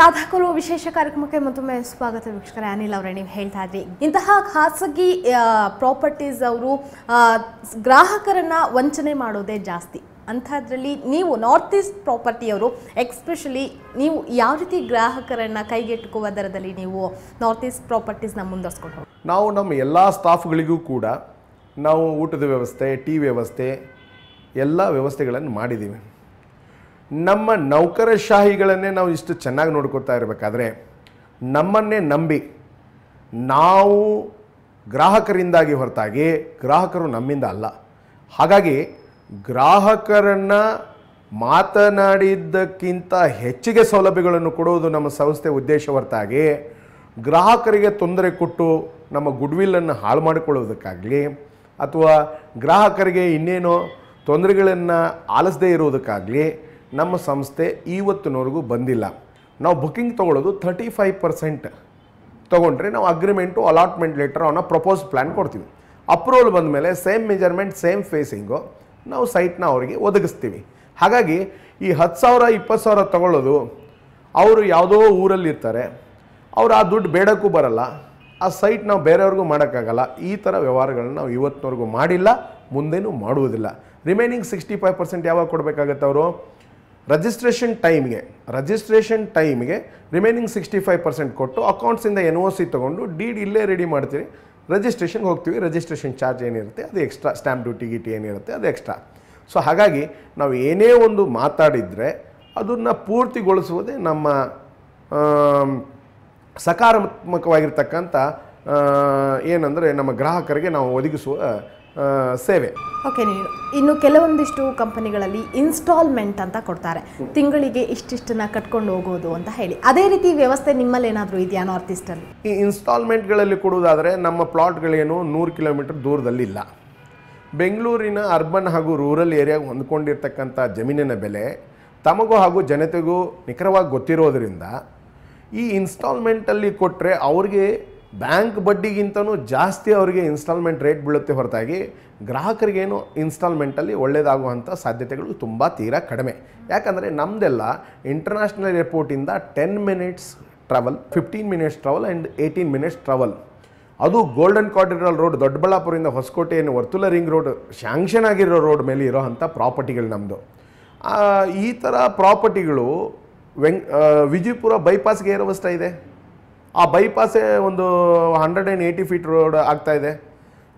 ಸಾಧಕರು ವಿಶೇಷ ಕಾರ್ಯಕ್ರಮಕ್ಕೆ ಮತ್ತೊಮ್ಮೆ ಸ್ವಾಗತ ವೀಕ್ಷಕರ, ಅನಿಲ್ ಅವರೇ, ನೀವು ಹೇಳ್ತಾ ಇದ್ರಿ. ಇಂತಹ ಖಾಸಗಿ ಪ್ರಾಪರ್ಟೀಸ್ ಅವರು ಗ್ರಾಹಕರನ್ನ ವಂಚನೆ ಮಾಡೋದೇ ಜಾಸ್ತಿ. ಅಂಥದ್ರಲ್ಲಿ ನೀವು ನಾರ್ತ್ ಈಸ್ಟ್ ಪ್ರಾಪರ್ಟಿಯವರು ಎಕ್ಸ್ಪೆಷಲಿ ನೀವು ಯಾವ ರೀತಿ ಗ್ರಾಹಕರನ್ನ ಕೈಗೆಟುಕುವ ದರದಲ್ಲಿ ನೀವು ನಾರ್ತ್ ಈಸ್ಟ್ ಪ್ರಾಪರ್ಟೀಸ್ನ ಮುಂದುವರ್ಸ್ಕೊಂಡು ನಾವು ನಮ್ಮ ಎಲ್ಲ ಸ್ಟಾಫ್ಗಳಿಗೂ ಕೂಡ ನಾವು ಊಟದ ವ್ಯವಸ್ಥೆ ಟೀ ವ್ಯವಸ್ಥೆ, ಎಲ್ಲ ವ್ಯವಸ್ಥೆಗಳನ್ನು ಮಾಡಿದ್ದೀವಿ. ನಮ್ಮ ನೌಕರಶಾಹಿಗಳನ್ನೇ ನಾವು ಇಷ್ಟು ಚೆನ್ನಾಗಿ ನೋಡ್ಕೊಳ್ತಾ ಇರಬೇಕಾದ್ರೆ, ನಮ್ಮನ್ನೇ ನಂಬಿ ನಾವು ಗ್ರಾಹಕರಿಂದಾಗಿ ಹೊರತಾಗಿ ಗ್ರಾಹಕರು ನಮ್ಮಿಂದ ಅಲ್ಲ. ಹಾಗಾಗಿ ಗ್ರಾಹಕರನ್ನು ಮಾತನಾಡಿದ್ದಕ್ಕಿಂತ ಹೆಚ್ಚಿಗೆ ಸೌಲಭ್ಯಗಳನ್ನು ಕೊಡುವುದು ನಮ್ಮ ಸಂಸ್ಥೆ ಉದ್ದೇಶ ಹೊರತಾಗಿ ಗ್ರಾಹಕರಿಗೆ ತೊಂದರೆ ಕೊಟ್ಟು ನಮ್ಮ ಗುಡ್ವಿಲ್ಲನ್ನು ಹಾಳು ಮಾಡಿಕೊಳ್ಳುವುದಕ್ಕಾಗಲಿ, ಅಥವಾ ಗ್ರಾಹಕರಿಗೆ ಇನ್ನೇನೋ ತೊಂದರೆಗಳನ್ನು ಆಲಿಸದೇ ಇರುವುದಕ್ಕಾಗಲಿ ನಮ್ಮ ಸಂಸ್ಥೆ ಇವತ್ತಿನವರೆಗೂ ಬಂದಿಲ್ಲ. ನಾವು ಬುಕ್ಕಿಂಗ್ ತೊಗೊಳ್ಳೋದು ಥರ್ಟಿ ಫೈವ್ ಪರ್ಸೆಂಟ್ ತೊಗೊಂಡ್ರೆ ನಾವು ಅಗ್ರಿಮೆಂಟು ಅಲಾಟ್ಮೆಂಟ್ ಲೆಟರ್ ಅವನ್ನ ಪ್ರಪೋಸ್ ಪ್ಲ್ಯಾನ್ ಕೊಡ್ತೀವಿ. ಅಪ್ರೂವಲ್ ಬಂದ ಮೇಲೆ ಸೇಮ್ ಮೆಜರ್ಮೆಂಟ್ ಸೇಮ್ ಫೇಸಿಂಗು ನಾವು ಸೈಟ್ನ ಅವರಿಗೆ ಒದಗಿಸ್ತೀವಿ. ಹಾಗಾಗಿ ಈ ಹತ್ತು ಸಾವಿರ, ಇಪ್ಪತ್ತು ಸಾವಿರ ತಗೊಳ್ಳೋದು ಅವರು ಯಾವುದೋ ಊರಲ್ಲಿರ್ತಾರೆ. ಅವ್ರು ಆ ದುಡ್ಡು ಬೇಡಕ್ಕೂ ಬರಲ್ಲ. ಆ ಸೈಟ್ ನಾವು ಬೇರೆಯವ್ರಿಗೂ ಮಾಡೋಕ್ಕಾಗಲ್ಲ. ಈ ಥರ ವ್ಯವಹಾರಗಳನ್ನ ನಾವು ಇವತ್ತಿನವರೆಗೂ ಮಾಡಿಲ್ಲ, ಮುಂದೇನೂ ಮಾಡುವುದಿಲ್ಲ. ರಿಮೈನಿಂಗ್ ಸಿಕ್ಸ್ಟಿ ಫೈವ್ ಪರ್ಸೆಂಟ್ ಯಾವಾಗ ಕೊಡಬೇಕಾಗತ್ತೆ ಅವರು? ರಿಜಿಸ್ಟ್ರೇಷನ್ ಟೈಮ್ಗೆ ರಿಜಿಸ್ಟ್ರೇಷನ್ ಟೈಮ್ಗೆ ರಿಮೈನಿಂಗ್ ಸಿಕ್ಸ್ಟಿ ಫೈವ್ ಪರ್ಸೆಂಟ್ ಕೊಟ್ಟು ಅಕೌಂಟ್ಸಿಂದ ಎನ್ ಒ ಸಿ ತೊಗೊಂಡು ಡೀಡ್ ಇಲ್ಲೇ ರೆಡಿ ಮಾಡ್ತೀವಿ ರಿಜಿಸ್ಟ್ರೇಷನ್ಗೆ ಹೋಗ್ತೀವಿ ರಿಜಿಸ್ಟ್ರೇಷನ್ ಚಾರ್ಜ್ ಏನಿರುತ್ತೆ, ಅದು ಎಕ್ಸ್ಟ್ರಾ ಸ್ಟ್ಯಾಂಪ್ ಡ್ಯೂಟಿ ಗಿಟಿ ಏನಿರುತ್ತೆ, ಅದು ಎಕ್ಸ್ಟ್ರಾ ಸೊ ಹಾಗಾಗಿ ನಾವು ಏನೇ ಒಂದು ಮಾತಾಡಿದರೆ ಅದನ್ನು ಪೂರ್ತಿಗೊಳಿಸುವುದೇ ನಮ್ಮ ಸಕಾರಾತ್ಮಕವಾಗಿರ್ತಕ್ಕಂಥ ಏನಂದರೆ ನಮ್ಮ ಗ್ರಾಹಕರಿಗೆ ನಾವು ಒದಗಿಸುವ ಸೇವೆ. ಓಕೆ ಇನ್ನು ಕೆಲವೊಂದಿಷ್ಟು ಕಂಪನಿಗಳಲ್ಲಿ ಇನ್ಸ್ಟಾಲ್ಮೆಂಟ್ ಅಂತ ಕೊಡ್ತಾರೆ. ತಿಂಗಳಿಗೆ ಇಷ್ಟಿಷ್ಟನ್ನ ಕಟ್ಕೊಂಡು ಹೋಗೋದು ಅಂತ ಹೇಳಿ. ಅದೇ ರೀತಿ ವ್ಯವಸ್ಥೆ ನಿಮ್ಮಲ್ಲಿ ಏನಾದರೂ ಇದೆಯಾ ನಾರ್ತ್ ಈಸ್ಟಲ್ಲಿ ಈ ಇನ್ಸ್ಟಾಲ್ಮೆಂಟ್ಗಳಲ್ಲಿ ಕೊಡುವುದಾದರೆ ನಮ್ಮ ಪ್ಲಾಟ್ಗಳೇನು ನೂರು ಕಿಲೋಮೀಟರ್ ದೂರದಲ್ಲಿಲ್ಲ. ಬೆಂಗಳೂರಿನ ಅರ್ಬನ್ ಹಾಗೂ ರೂರಲ್ ಏರಿಯಾಗೆ ಹೊಂದ್ಕೊಂಡಿರ್ತಕ್ಕಂಥ ಜಮೀನಿನ ಬೆಲೆ ತಮಗೂ ಹಾಗೂ ಜನತೆಗೂ ನಿಖರವಾಗಿ ಗೊತ್ತಿರೋದ್ರಿಂದ ಈ ಇನ್ಸ್ಟಾಲ್ಮೆಂಟಲ್ಲಿ ಕೊಟ್ಟರೆ ಅವ್ರಿಗೆ ಬ್ಯಾಂಕ್ ಬಡ್ಡಿಗಿಂತನೂ ಜಾಸ್ತಿ ಅವರಿಗೆ ಇನ್ಸ್ಟಾಲ್ಮೆಂಟ್ ರೇಟ್ ಬೀಳುತ್ತೆ ಹೊರತಾಗಿ ಗ್ರಾಹಕರಿಗೇನು ಇನ್ಸ್ಟಾಲ್ಮೆಂಟಲ್ಲಿ ಒಳ್ಳೆಯದಾಗುವಂಥ ಸಾಧ್ಯತೆಗಳು ತುಂಬ ತೀರಾ ಕಡಿಮೆ. ಯಾಕಂದರೆ ನಮ್ಮದೆಲ್ಲ international ಏರ್ಪೋರ್ಟಿಂದ ten minutes travel, fifteen minutes travel and eighteen minutes travel. ಅದು ಗೋಲ್ಡನ್ ಕಾರ್ಡಿನಲ್ ರೋಡ್, ದೊಡ್ಡಬಳ್ಳಾಪುರದಿಂದ ಹೊಸಕೋಟೆಯನ್ನು ವರ್ತುಲ ರಿಂಗ್ ರೋಡ್ ಶಾಂಕ್ಷನ್ ಆಗಿರೋ ರೋಡ್ ಮೇಲೆ ಇರೋ ಅಂಥ ಪ್ರಾಪರ್ಟಿಗಳು ನಮ್ಮದು ಈ ಥರ ಪ್ರಾಪರ್ಟಿಗಳು ವೆಂಗ್ ವಿಜಯಪುರ ಬೈಪಾಸ್ಗೆ ಏರವಸ್ತಾ ಇದೆ? ಆ ಬೈಪಾಸೇ ಒಂದು hundred and eighty feet road ಆಗ್ತಾ ಇದೆ.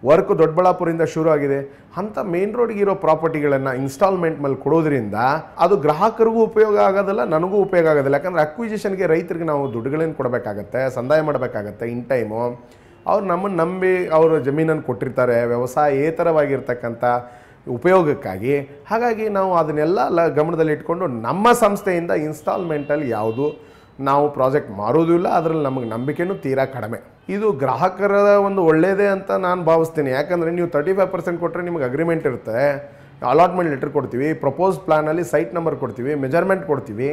ವರ್ಕ್ ದೊಡ್ಡಬಳ್ಳಾಪುರದಿಂದ ಶುರು ಆಗಿದೆ. ಅಂಥ ಮೇನ್ ರೋಡ್ಗೆ ಇರೋ ಪ್ರಾಪರ್ಟಿಗಳನ್ನು ಇನ್ಸ್ಟಾಲ್ಮೆಂಟ್ ಮೇಲೆ ಕೊಡೋದ್ರಿಂದ ಅದು ಗ್ರಾಹಕರಿಗೂ ಉಪಯೋಗ ಆಗೋದಿಲ್ಲ, ನನಗೂ ಉಪಯೋಗ ಆಗೋದಿಲ್ಲ. ಯಾಕಂದರೆ ಅಕ್ವಿಜೇಷನ್ಗೆ ರೈತರಿಗೆ ನಾವು ದುಡ್ಡುಗಳೇನು ಕೊಡಬೇಕಾಗತ್ತೆ, ಸಂದಾಯ ಮಾಡಬೇಕಾಗತ್ತೆ ಇನ್ ಟೈಮು ಅವ್ರು ನಮ್ಮನ್ನು ನಂಬಿ ಅವರು ಜಮೀನನ್ನು ಕೊಟ್ಟಿರ್ತಾರೆ ವ್ಯವಸಾಯೇತರವಾಗಿರ್ತಕ್ಕಂಥ ಉಪಯೋಗಕ್ಕಾಗಿ. ಹಾಗಾಗಿ ನಾವು ಅದನ್ನೆಲ್ಲ ಲ ಗಮನದಲ್ಲಿ ಇಟ್ಕೊಂಡು ನಮ್ಮ ಸಂಸ್ಥೆಯಿಂದ ಇನ್ಸ್ಟಾಲ್ಮೆಂಟಲ್ಲಿ ಯಾವುದು ನಾವು ಪ್ರಾಜೆಕ್ಟ್ ಮಾರೋದೂ ಇಲ್ಲ, ಅದರಲ್ಲಿ ನಮಗೆ ನಂಬಿಕೆನೂ ತೀರಾ ಕಡಿಮೆ. ಇದು ಗ್ರಾಹಕರ ಒಂದು ಒಳ್ಳೆಯದೇ ಅಂತ ನಾನು ಭಾವಿಸ್ತೀನಿ. ಯಾಕಂದರೆ ನೀವು ತರ್ಟಿ ಫೈವ್ ಪರ್ಸೆಂಟ್ ಕೊಟ್ಟರೆ ನಿಮಗೆ ಅಗ್ರಿಮೆಂಟ್ ಇರುತ್ತೆ. ಅಲಾಟ್ಮೆಂಟ್ ಲೆಟರ್ ಕೊಡ್ತೀವಿ ಪ್ರಪೋಸ್ ಪ್ಲಾನಲ್ಲಿ ಸೈಟ್ ನಂಬರ್ ಕೊಡ್ತೀವಿ ಮೆಜರ್ಮೆಂಟ್ ಕೊಡ್ತೀವಿ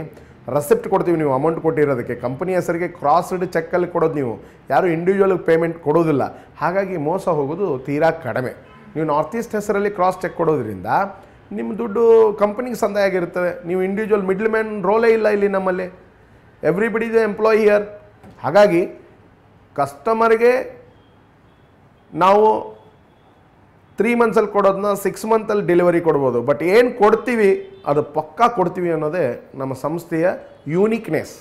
ರೆಸಿಪ್ಟ್ ಕೊಡ್ತೀವಿ ನೀವು ಅಮೌಂಟ್ ಕೊಟ್ಟಿರೋದಕ್ಕೆ. ಕಂಪನಿ ಹೆಸರಿಗೆ ಕ್ರಾಸ್ಡ್ ಚೆಕ್ಕಲ್ಲಿ ಕೊಡೋದು ನೀವು. ಯಾರು ಇಂಡಿವಿಜುವಲ್ ಪೇಮೆಂಟ್ ಕೊಡೋದಿಲ್ಲ. ಹಾಗಾಗಿ ಮೋಸ ಹೋಗೋದು ತೀರಾ ಕಡಿಮೆ. ನೀವು ನಾರ್ತ್ ಈಸ್ಟ್ ಹೆಸರಲ್ಲಿ ಕ್ರಾಸ್ ಚೆಕ್ ಕೊಡೋದ್ರಿಂದ ನಿಮ್ಮ ದುಡ್ಡು ಕಂಪನಿಗೆ ಸಂದಾಯ ಆಗಿರ್ತದೆ ನೀವು ಇಂಡಿವಿಜುವಲ್ ಮಿಡ್ಲ್ ಮ್ಯಾನ್ ರೋಲೇ ಇಲ್ಲ ಇಲ್ಲಿ ನಮ್ಮಲ್ಲಿ. ಎವ್ರಿಬಡಿ ಇಸ್ ಎಂಪ್ಲಾಯಿ ಹಿಯರ್ ಹಾಗಾಗಿ ಕಸ್ಟಮರ್ಗೆ ನಾವು ತ್ರೀ ಮಂತ್ಸಲ್ಲಿ ಕೊಡೋದನ್ನ ಸಿಕ್ಸ್ ಮಂತಲ್ಲಿ ಡೆಲಿವರಿ ಕೊಡ್ಬೋದು. ಬಟ್ ಏನು ಕೊಡ್ತೀವಿ? ಅದು ಪಕ್ಕಾ ಕೊಡ್ತೀವಿ ಅನ್ನೋದೇ ನಮ್ಮ ಸಂಸ್ಥೆಯ ಯೂನಿಕ್ನೆಸ್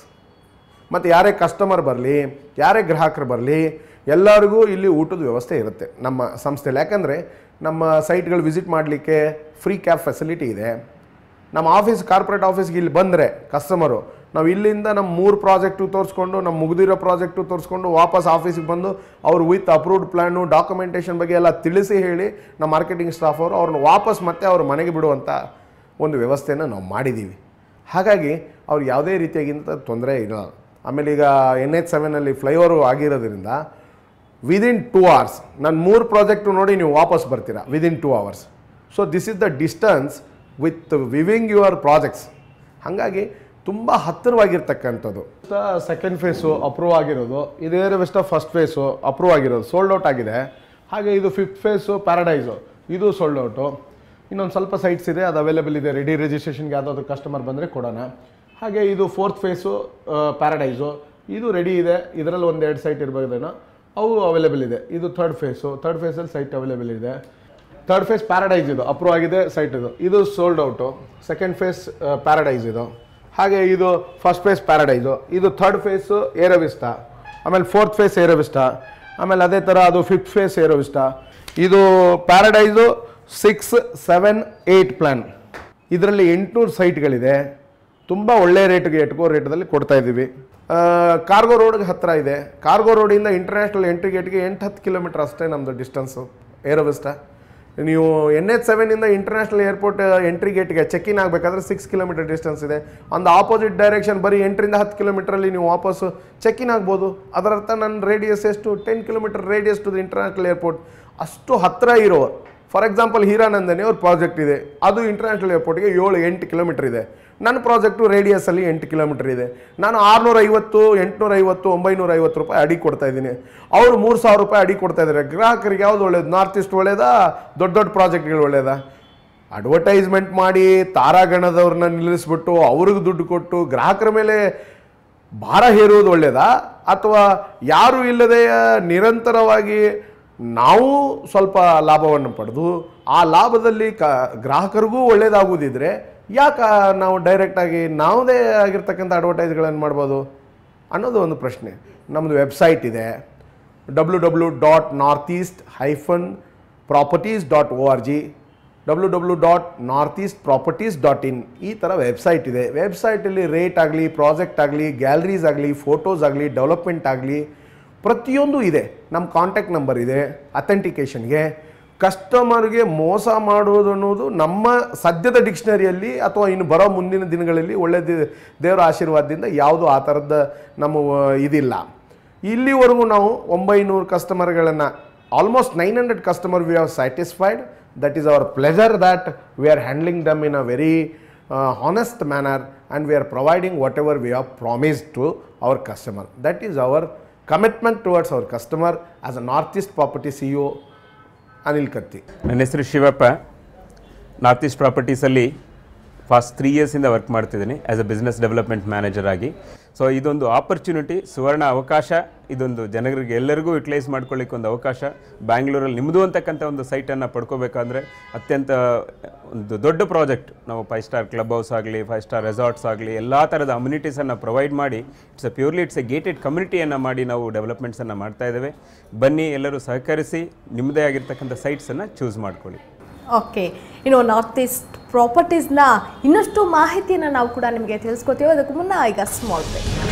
ಮತ್ತು ಯಾರೇ ಕಸ್ಟಮರ್ ಬರಲಿ, ಯಾರೇ ಗ್ರಾಹಕರು ಬರಲಿ, ಎಲ್ಲರಿಗೂ ಇಲ್ಲಿ ಊಟದ ವ್ಯವಸ್ಥೆ ಇರುತ್ತೆ ನಮ್ಮ ಸಂಸ್ಥೆಯಲ್ಲಿ. ಯಾಕಂದರೆ ನಮ್ಮ ಸೈಟ್ಗಳು ವಿಸಿಟ್ ಮಾಡಲಿಕ್ಕೆ ಫ್ರೀ ಕ್ಯಾಬ್ ಫೆಸಿಲಿಟಿ ಇದೆ. ನಮ್ಮ ಆಫೀಸ್ ಕಾರ್ಪೊರೇಟ್ ಆಫೀಸ್ಗೆ ಇಲ್ಲಿ ಬಂದರೆ ಕಸ್ಟಮರು ನಾವು ಇಲ್ಲಿಂದ ನಮ್ಮ ಮೂರು ಪ್ರಾಜೆಕ್ಟು ತೋರಿಸ್ಕೊಂಡು, ನಮ್ಮ ಮುಗಿದಿರೋ ಪ್ರಾಜೆಕ್ಟು ತೋರಿಸ್ಕೊಂಡು ವಾಪಸ್ ಆಫೀಸಿಗೆ ಬಂದು ಅವ್ರು ವಿತ್ ಅಪ್ರೂವ್ಡ್ ಪ್ಲ್ಯಾನು ಡಾಕ್ಯುಮೆಂಟೇಷನ್ ಬಗ್ಗೆ ಎಲ್ಲ ತಿಳಿಸಿ ಹೇಳಿ ನಮ್ಮ ಮಾರ್ಕೆಟಿಂಗ್ ಸ್ಟಾಫ್ ಅವರು ಅವ್ರನ್ನ ವಾಪಸ್ ಮತ್ತೆ ಅವ್ರ ಮನೆಗೆ ಬಿಡುವಂಥ ಒಂದು ವ್ಯವಸ್ಥೆನ ನಾವು ಮಾಡಿದ್ದೀವಿ. ಹಾಗಾಗಿ ಅವ್ರು ಯಾವುದೇ ರೀತಿಯಾಗಿಂತ ತೊಂದರೆ ಇಲ್ಲ. ಆಮೇಲೆ ಈಗ ಎನ್ ಎಚ್ ಸೆವೆನಲ್ಲಿ ಫ್ಲೈಓವರು ಆಗಿರೋದ್ರಿಂದ ವಿದಿನ್ ಟೂ ಅವರ್ಸ್ ನಾನು ಮೂರು ಪ್ರಾಜೆಕ್ಟು ನೋಡಿ ನೀವು ವಾಪಸ್ ಬರ್ತೀರಾ within two hours so this is the distance with viewing your projects ಹಾಗಾಗಿ ತುಂಬ ಹತ್ತಿರವಾಗಿರ್ತಕ್ಕಂಥದ್ದು. ಸೆಕೆಂಡ್ ಫೇಸು ಅಪ್ರೂವ್ ಆಗಿರೋದು, ಇದೇ ವೆಸ್ಟ್ ಫಸ್ಟ್ ಫೇಸು ಅಪ್ರೂವ್ ಆಗಿರೋದು ಸೋಲ್ಡ್ ಔಟ್ ಆಗಿದೆ. ಹಾಗೆ ಇದು ಫಿಫ್ತ್ ಫೇಸು ಪ್ಯಾರಡೈಸು ಇದು ಸೋಲ್ಡ್ ಔಟು ಇನ್ನೊಂದು ಸ್ವಲ್ಪ ಸೈಟ್ಸ್ ಇದೆ, ಅದು ಅವೈಲೇಬಲ್ ಇದೆ ರೆಡಿ ರಿಜಿಸ್ಟ್ರೇಷನ್ಗೆ ಯಾವುದಾದ್ರು ಕಸ್ಟಮರ್ ಬಂದರೆ ಕೊಡೋಣ. ಹಾಗೆ ಇದು ಫೋರ್ತ್ ಫೇಸು ಪ್ಯಾರಡೈಸು ಇದು ರೆಡಿ ಇದೆ, ಇದರಲ್ಲಿ ಒಂದು ಎರಡು ಸೈಟ್ ಇರ್ಬೋದೇನೋ, ಅವು ಅವೈಲೇಬಲ್ ಇದೆ. ಇದು ಥರ್ಡ್ ಫೇಸು ಥರ್ಡ್ ಫೇಸಲ್ಲಿ ಸೈಟ್ ಅವೈಲೇಬಲ್ ಇದೆ. ಥರ್ಡ್ ಫೇಸ್ ಪ್ಯಾರಡೈಸ್ ಇದು ಅಪ್ರೂವ್ ಆಗಿದೆ ಸೈಟ್ ಇದು. ಇದು sold out second phase paradise ಇದು. ಹಾಗೆ ಇದು ಫಸ್ಟ್ ಫೇಸ್ ಪ್ಯಾರಡೈಸು ಇದು ಥರ್ಡ್ ಫೇಸು ಏರೋವಿಸ್ಟ ಆಮೇಲೆ ಫೋರ್ತ್ ಫೇಸ್ ಏರೋವಿಸ್ಟ ಆಮೇಲೆ ಅದೇ ಥರ ಅದು ಫಿಫ್ತ್ ಫೇಸ್ ಏರೋವಿಸ್ಟ ಇದು paradise six seven eight plan ಇದರಲ್ಲಿ ಎಂಟುನೂರು ಸೈಟ್ಗಳಿದೆ. ತುಂಬ ಒಳ್ಳೆ ರೇಟ್ಗೆ ಎಟ್ಕೋ ರೇಟ್ದಲ್ಲಿ ಕೊಡ್ತಾ ಇದ್ದೀವಿ. ಕಾರ್ಗೋ ರೋಡ್ಗೆ ಹತ್ತಿರ ಇದೆ. ಕಾರ್ಗೋ ರೋಡಿಂದ ಇಂಟರ್ನ್ಯಾಷನಲ್ ಎಂಟ್ರಿ ಗೇಟ್ಗೆ ಎಂಟು ಹತ್ತು ಕಿಲೋಮೀಟರ್ ಅಷ್ಟೇ ನಮ್ಮದು ಡಿಸ್ಟೆನ್ಸು ಏರೋವಿಸ್ಟಾ ನೀವು ಎನ್ ಎಚ್ ಸೆವೆನಿಂದ ಇಂಟರ್ನ್ಯಾಷನಲ್ ಏರ್ಪೋರ್ಟ್ ಎಂಟ್ರಿ ಗೇಟ್ಗೆ ಚೆಕ್ ಇನ್ ಆಗಬೇಕಾದ್ರೆ ಸಿಕ್ಸ್ ಕಿಲೋಮೀಟರ್ ಡಿಸ್ಟೆನ್ಸ್ ಇದೆ. ಒಂದು ಆಪೋಸಿಟ್ ಡೈರೆಕ್ಷನ್ ಬರೀ ಎಂಟರಿಂದ ಹತ್ತು ಕಿಲೋಮೀಟ್ರಲ್ಲಿ ನೀವು ವಾಪಸ್ಸು ಚೆಕ್ ಇನ್ ಆಗ್ಬೋದು. ಅದರರ್ಥ ನನ್ನ ರೇಡಿಯಸ್ ಎಷ್ಟು? Ten kilometre radius to the international airport ಅಷ್ಟು ಹತ್ತಿರ ಇರೋ ಫಾರ್ ಎಕ್ಸಾಂಪಲ್ ಹೀರಾನಂದನಿ ಅವ್ರ ಪ್ರಾಜೆಕ್ಟ್ ಇದೆ. ಅದು ಇಂಟರ್ನ್ಯಾಷನಲ್ ಏರ್ಪೋರ್ಟ್ಗೆ ಏಳು ಎಂಟು ಕಿಲೋಮೀಟರ್ ಇದೆ. ನನ್ನ ಪ್ರಾಜೆಕ್ಟು ರೇಡಿಯಸಲ್ಲಿ ಎಂಟು ಕಿಲೋಮೀಟ್ರ್ ಇದೆ. ನಾನು ಆರುನೂರ ಐವತ್ತು ಎಂಟುನೂರ ಐವತ್ತು ಒಂಬೈನೂರ ಐವತ್ತು ರೂಪಾಯಿ ಅಡಿ ಕೊಡ್ತಾ ಇದ್ದೀನಿ. ಅವರು ಮೂರು ಸಾವಿರ ರೂಪಾಯಿ ಅಡಿ ಕೊಡ್ತಾ ಇದ್ದಾರೆ. ಗ್ರಾಹಕರಿಗೆ ಯಾವುದು ಒಳ್ಳೇದು? ನಾರ್ತ್ ಈಸ್ಟ್ ಒಳ್ಳೇದಾ? ದೊಡ್ಡ ದೊಡ್ಡ ಪ್ರಾಜೆಕ್ಟ್ಗಳು ಒಳ್ಳೇದಾ? ಅಡ್ವರ್ಟೈಸ್ಮೆಂಟ್ ಮಾಡಿ, ತಾರಾಗಣದವ್ರನ್ನ ನಿಲ್ಲಿಸ್ಬಿಟ್ಟು ಅವ್ರಿಗೆ ದುಡ್ಡು ಕೊಟ್ಟು ಗ್ರಾಹಕರ ಮೇಲೆ ಭಾರ ಹೇರುವುದು ಒಳ್ಳೆಯದಾ ಅಥವಾ ಯಾರೂ ಇಲ್ಲದೆಯ ನಿರಂತರವಾಗಿ ನಾವು ಸ್ವಲ್ಪ ಲಾಭವನ್ನು ಪಡೆದು ಆ ಲಾಭದಲ್ಲಿ ಕ, ಗ್ರಾಹಕರಿಗೂ ಒಳ್ಳೇದಾಗುವುದಿದ್ರೆ ಯಾಕೆ ನಾವು ಡೈರೆಕ್ಟಾಗಿ ನಾವುದೇ ಆಗಿರ್ತಕ್ಕಂಥ ಅಡ್ವರ್ಟೈಸ್ಗಳನ್ನು ಮಾಡ್ಬೋದು? ಅನ್ನೋದು ಒಂದು ಪ್ರಶ್ನೆ. ನಮ್ಮದು ವೆಬ್ಸೈಟ್ ಇದೆ. W W dot north east hyphen properties dot O R G W W dot north east properties dot in ಈ ಥರ ವೆಬ್ಸೈಟ್ ಇದೆ. ವೆಬ್ಸೈಟಲ್ಲಿ ರೇಟ್ ಆಗಲಿ ಪ್ರಾಜೆಕ್ಟ್ ಆಗಲಿ ಗ್ಯಾಲರೀಸ್ ಆಗಲಿ ಫೋಟೋಸ್ ಆಗಲಿ ಡೆವಲಪ್ಮೆಂಟ್ ಆಗಲಿ ಪ್ರತಿಯೊಂದು ಇದೆ. ನಮ್ಮ ಕಾಂಟ್ಯಾಕ್ಟ್ ನಂಬರ್ ಇದೆ ಅಥೆಂಟಿಕೇಷನ್ಗೆ ಕಸ್ಟಮರ್ಗೆ ಮೋಸ ಮಾಡೋದು ಅನ್ನೋದು ನಮ್ಮ ಸದ್ಯದ ಡಿಕ್ಷನರಿಯಲ್ಲಿ ಅಥವಾ ಇನ್ನು ಬರೋ ಮುಂದಿನ ದಿನಗಳಲ್ಲಿ ಒಳ್ಳೆ ದೇ- ದೇವರ ಆಶೀರ್ವಾದದಿಂದ ಯಾವುದು ಆ ಥರದ ನಮ್ಮ ಇದಿಲ್ಲ. ಇಲ್ಲಿವರೆಗೂ ನಾವು ಒಂಬೈನೂರು ಕಸ್ಟಮರ್ಗಳನ್ನು almost nine hundred customer we are satisfied that is our pleasure that we are handling them in a very honest manner and we are providing whatever we are promise to our customer that is our commitment towards our customer as a north east property C U Anil Katti. ನನ್ನ ಹೆಸರು Shivappa. North East ಪ್ರಾಪರ್ಟೀಸಲ್ಲಿ past three ಇಯರ್ಸಿಂದ work ಮಾಡ್ತಿದ್ದೀನಿ as a business development manager ಆಗಿ. So ಇದೊಂದು opportunity ಸುವರ್ಣ ಅವಕಾಶ, ಇದೊಂದು ಜನರಿಗೆ ಎಲ್ಲರಿಗೂ ಯುಟಿಲೈಸ್ ಮಾಡ್ಕೊಳ್ಳಿಕ್ಕೆ ಒಂದು ಅವಕಾಶ. ಬ್ಯಾಂಗ್ಳೂರಲ್ಲಿ ನಿಮ್ಮದು ಅಂತಕ್ಕಂಥ ಒಂದು ಸೈಟನ್ನು ಪಡ್ಕೋಬೇಕಂದ್ರೆ ಅತ್ಯಂತ ಒಂದು ದೊಡ್ಡ ಪ್ರಾಜೆಕ್ಟ್ ನಾವು ಫೈವ್ ಸ್ಟಾರ್ ಕ್ಲಬ್ ಹೌಸ್ ಆಗಲಿ ಫೈವ್ ಸ್ಟಾರ್ ರೆಸಾರ್ಟ್ಸ್ ಆಗಲಿ, ಎಲ್ಲ ಥರದ ಅಮ್ಯುನಿಟೀಸನ್ನು ಪ್ರೊವೈಡ್ ಮಾಡಿ it's a purely it's a gated ಕಮ್ಯುನಿಟಿಯನ್ನು ಮಾಡಿ ನಾವು ಡೆವಲಪ್ಮೆಂಟ್ಸನ್ನು ಮಾಡ್ತಾ ಇದ್ದೇವೆ. ಬನ್ನಿ, ಎಲ್ಲರೂ ಸಹಕರಿಸಿ, ನಿಮ್ಮದೇ ಆಗಿರ್ತಕ್ಕಂಥ ಸೈಟ್ಸನ್ನು ಚೂಸ್ ಮಾಡ್ಕೊಳ್ಳಿ. ಓಕೆ ಇನ್ನು ನಾರ್ತ್ ಈಸ್ಟ್ ಪ್ರಾಪರ್ಟೀಸ್ನ ಇನ್ನಷ್ಟು ಮಾಹಿತಿಯನ್ನು ನಾವು ಕೂಡ ನಿಮಗೆ ತಿಳಿಸ್ಕೊತೀವಿ ಅದಕ್ಕೂ ಮುನ್ನ ಈಗ ಸ್ಮಾಲ್ ಬ್ರೇಕ್